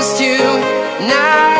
heroes tonight. Yeah.